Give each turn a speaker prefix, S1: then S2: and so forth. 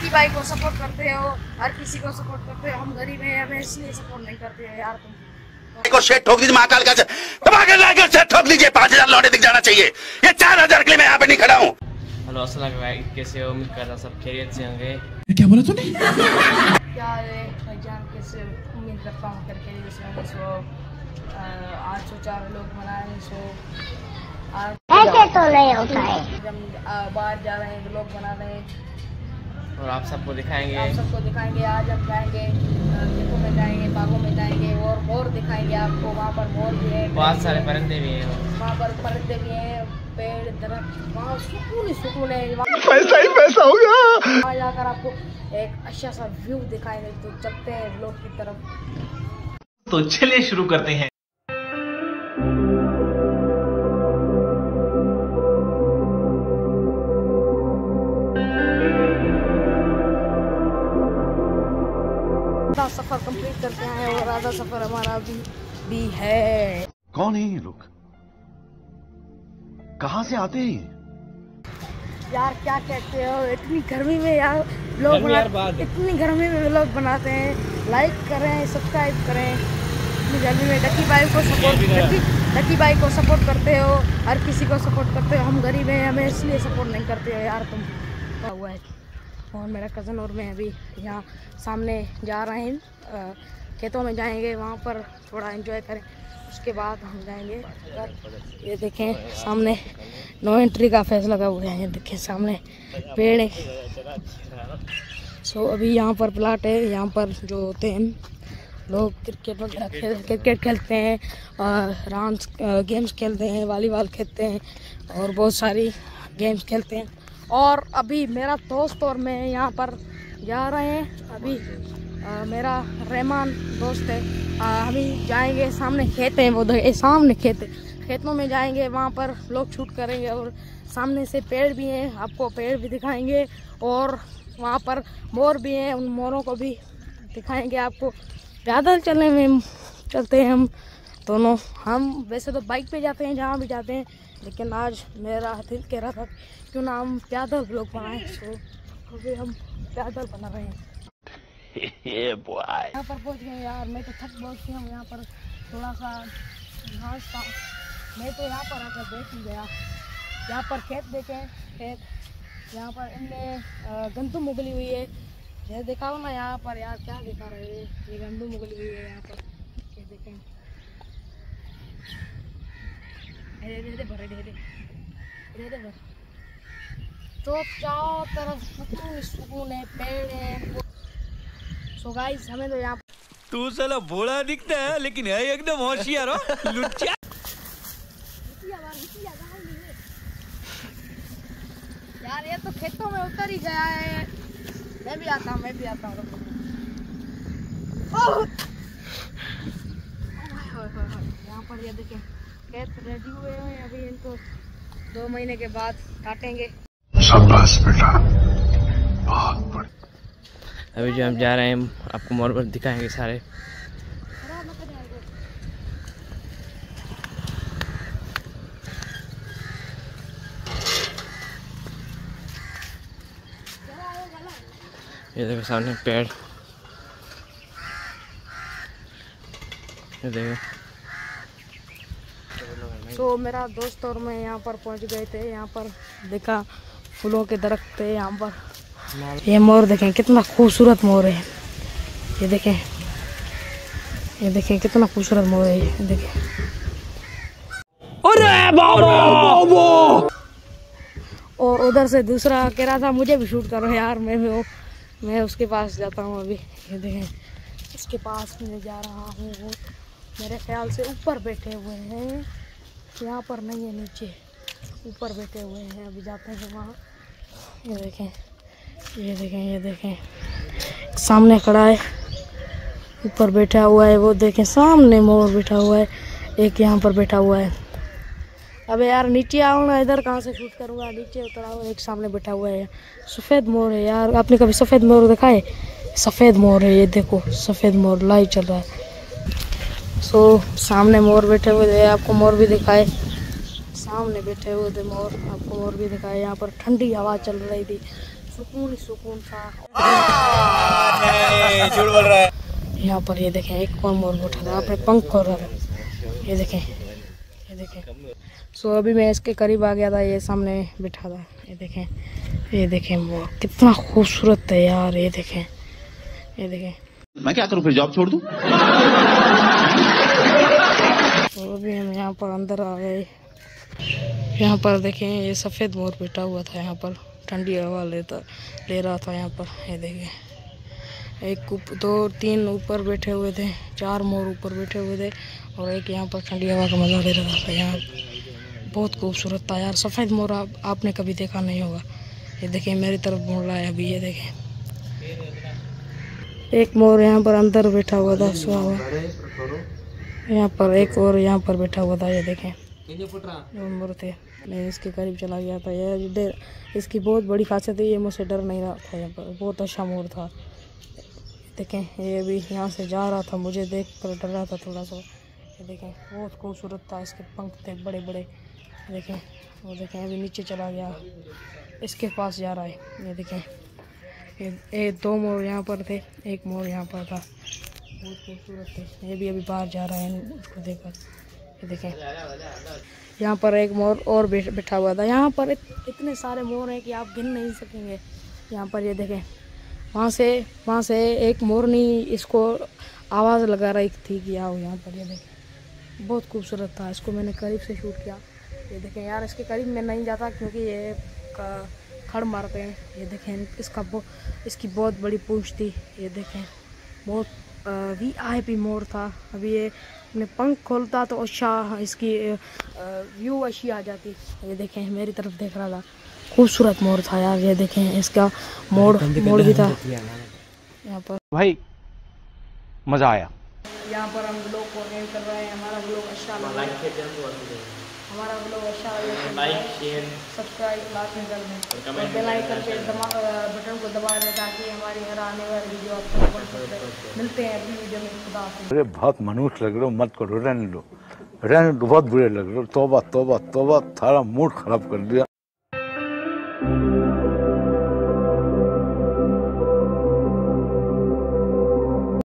S1: Lucky भाई को support करते हो हर किसी को सपोर्ट करते हो हम गरीब हैं हमें इसलिए सपोर्ट नहीं करते हो यार तुम।
S2: को शेट ठोक दीजिए महाकाल का दबा लाकर शेट ठोक लीजिए पाँच हज़ार लौटे दिख जाना चाहिए। ये चार हज़ार के लिए मैं यहाँ पे नहीं खड़ा हूँ।
S3: हेलो अस्सलाम भाई कैसे हो? उम्मीद कर रहा सब खैरियत से होंगे।
S1: क्या है? भाईजान कैसे उम्मीद करता हूँ करके सो आज सो चार लोग बनाए सो
S4: ऐसे तो नहीं होता है।
S1: हम बाहर जा रहे हैं लोग बना रहे हैं।
S3: और आप सबको दिखाएँगे।
S1: आप सबको दिखाएँगे आज हम जाएँगे खेतों में जाएँगे बागों में जाएँगे और मोर दिखाएँगे आपको वहाँ पर मोर भी है
S3: बहुत सारे परिंदे भी हैं।
S1: वहाँ पर परिंदे भी हैं पेड़ दरख्त वहाँ सुकून ही सुकून है।
S2: पैसा ही पैसा होगा
S1: वहाँ जाकर आपको एक अच्छा सा व्यू दिखाएँगे तो चलते हैं लोग की तरफ़।
S5: तो चलिए शुरू करते हैं।
S1: सफ़र कंप्लीट करके आए हैं और आधा सफ़र हमारा भी भी है।
S2: कौन है ये लोग? कहाँ से आते हैं
S1: यार क्या कहते हो? इतनी गर्मी में यार लोग बना इतनी गर्मी में लोग बनाते हैं। लाइक करें सब्सक्राइब करें। इतनी गर्मी में डकी भाई को सपोर्ट डकी डकी भाई को सपोर्ट करते हो। हर किसी को सपोर्ट करते हो। हम गरीब हैं हमें इसलिए सपोर्ट नहीं करते हो यार तुम। हुआ है? और मेरा कज़न और मैं अभी यहाँ सामने जा रहे हैं। खेतों में जाएँगे, वहाँ पर थोड़ा एंजॉय करें, उसके बाद हम जाएँगे। ये देखें, सामने नो एंट्री का फैसला लगा हुआ है, ये देखें सामने पेड़ सो अभी यहाँ पर प्लाट है, यहाँ पर जो होते हैं, लोग क्रिकेट वगैरह खेल क्रिकेट खेलते हैं और राउंड गेम्स खेलते हैं वॉलीबॉल खेलते हैं और बहुत सारी गेम्स खेलते हैं। और अभी मेरा दोस्त और मैं यहाँ पर जा रहे हैं। अभी अ, मेरा रहमान दोस्त है। अ, अभी जाएँगे सामने खेत हैं वो सामने खेत खेतों में जाएँगे वहाँ पर लोग छूट करेंगे और सामने से पेड़ भी हैं आपको पेड़ भी दिखाएँगे और वहाँ पर मोर भी हैं उन मोरों को भी दिखाएँगे आपको। पैदल चलने में चलते हैं हम। दोनों हम वैसे तो बाइक पे जाते हैं जहाँ भी जाते हैं लेकिन आज मेरा दिल कह रहा था क्यों ना हम पैदल ब्लॉग बनाएँ। तो अभी हम पैदल बना रहे हैं। यहाँ पर पहुँच गए यार मैं तो थक बहुत गया हूँ यहाँ पर। थोड़ा सा घास था। मैं तो यहाँ पर आकर बैठ ही गया। यहाँ पर खेत देखे खेत। यहाँ पर इनमें गंदम उगली हुई है। ये दिखाओ ना यहाँ पर यार क्या दिखा रहे हैं? ये गंदम उगली हुई है यहाँ पर ये देखें अरे दे भरे दे दे। दे दे भर। तो चारों तरफ़ सुकून ही सुकून है पेड़ है। सो गाइस हमें तो यहाँ
S5: तू साला भोला दिखता है लेकिन है एकदम होशियार हो। लुच्चा।
S1: यार ये तो खेतों में उतर ही गया है। मैं भी आता हूँ मैं भी आता हूँ। यहाँ पर ये देखें। खेत रेडी हुए हैं अभी इनको दो महीने के बाद काटेंगे।
S2: शाबाश बेटा। बहुत बढ़िया।
S3: अभी जो हम जा रहे हैं आपको मोर पर दिखाएँगे सारे। ये देखो सामने पेड़। ये देखो।
S1: सो so, मेरा दोस्त और मैं यहाँ पर पहुँच गए थे यहाँ पर देखा फूलों के दरख्त थे यहाँ पर। ये मोर देखें कितना खूबसूरत मोर है। ये देखें ये देखें कितना खूबसूरत मोर है ये देखें। और उधर से दूसरा कह रहा था मुझे भी शूट करो यार मैं भी वो मैं उसके पास जाता हूँ अभी। ये देखें इसके पास मैं जा रहा हूँ। मेरे ख्याल से ऊपर बैठे हुए हैं। यहाँ पर नहीं है, नीचे। ऊपर बैठे हुए हैं, अभी जाते हैं वहाँ। ये देखें ये देखें ये देखें। सामने खड़ा है, ऊपर बैठा हुआ है, वो देखें, सामने मोर बैठा हुआ है, एक यहाँ पर बैठा हुआ है। अबे यार, नीचे आओ ना, इधर कहाँ से शूट करूँगा? नीचे उतर आओ, एक सामने बैठा हुआ है। सफ़ेद मोर है यार, आपने कभी सफ़ेद मोर देखा है? सफ़ेद मोर है, ये देखो, सफ़ेद मोर लाइव चल रहा है। सो, सामने मोर बैठे हुए थे, आपको मोर भी दिखाए। सामने बैठे हुए थे मोर, आपको मोर भी दिखाए। यहाँ पर ठंडी हवा चल रही थी। सुकून सुकून था। यहाँ पर ये देखें, एक और मोर बैठा था। अपने पंख खोल रहा ये देखें ये देखें। सो, अभी मैं इसके करीब आ गया था, ये सामने बैठा था। ये देखें ये देखें मोर, कितना खूबसूरत है यार, ये देखें ये देखें।
S2: मैं क्या करूँ, फिर जॉब छोड़ दूँ?
S1: तो अभी हम यहाँ पर अंदर आ गए। यहाँ पर देखें ये सफ़ेद मोर बैठा हुआ था यहाँ पर। ठंडी हवा लेता ले रहा था यहाँ पर। ये देखें एक ऊप- दो तीन ऊपर बैठे हुए थे चार मोर ऊपर बैठे हुए थे और एक यहाँ पर ठंडी हवा का मज़ा ले रहा था यहाँ। बहुत खूबसूरत था यार सफ़ेद मोर आप, आपने कभी देखा नहीं होगा। ये देखें मेरी तरफ़ मुड़ रहा है अभी ये देखें। एक मोर यहाँ पर अंदर बैठा हुआ था सोया हुआ। यहाँ पर एक और यहाँ पर बैठा हुआ था ये देखें। जो मोर थे। मैं इसके करीब चला गया था यह डर इसकी बहुत बड़ी खासियत है ये मुझसे डर नहीं रहा था यहाँ पर। बहुत अच्छा मोर था। देखें ये अभी यहाँ से जा रहा था मुझे देख कर डर रहा था थोड़ा सा। ये देखें बहुत खूबसूरत था इसके पंख थे बड़े बड़े देखें वो देखें अभी नीचे चला गया। इसके पास जा रहा है। ये देखें ये ये दो मोर यहाँ पर थे एक मोर यहाँ पर था। बहुत खूबसूरत थे ये भी अभी बाहर जा रहा है। उसको देखकर ये देखें। यहाँ पर एक मोर और बैठा हुआ था। यहाँ पर इत, इतने सारे मोर हैं कि आप गिन नहीं सकेंगे। यहाँ पर ये देखें। वहाँ से वहाँ से एक मोरनी इसको आवाज़ लगा रही थी कि आओ यहाँ पर। ये देखें। बहुत खूबसूरत था। इसको मैंने करीब से शूट किया। ये देखें यार इसके करीब मैं नहीं जाता क्योंकि ये खड़ मारते हैं। ये देखें इसका वो इसकी बहुत बड़ी पूंछ थी। ये देखें। बहुत वी आई पी मोर था। अभी ये अपने पंख खोलता तो अच्छा इसकी व्यू अच्छी आ जाती। ये देखें मेरी तरफ़ देख रहा था। खूबसूरत मोर था यार ये देखें इसका मोड़ मोड़ भी था। यहाँ पर।
S6: भाई मज़ा आया।
S1: यहाँ पर हम ब्लॉग कर रहे हैं हमारा ब्लॉग अच्छा लगा हमारा ब्लॉग अच्छा लगे
S3: लाइक शेयर
S1: सब्सक्राइब लास्ट में कर दें। और बेल आइकन पे बटन को दबा दें ताकि हमारी हर आने वाली वीडियो आपको पहुँच सके मिलते हैं अगली वीडियो में। खुदा हाफिज़।
S7: अरे बहुत मनुष्य लग रहे हो मत करो रहने लो रहने दो बहुत बुरे लग रहे हो। तोबा तोबा तोबा सारा मूड खराब कर दिया।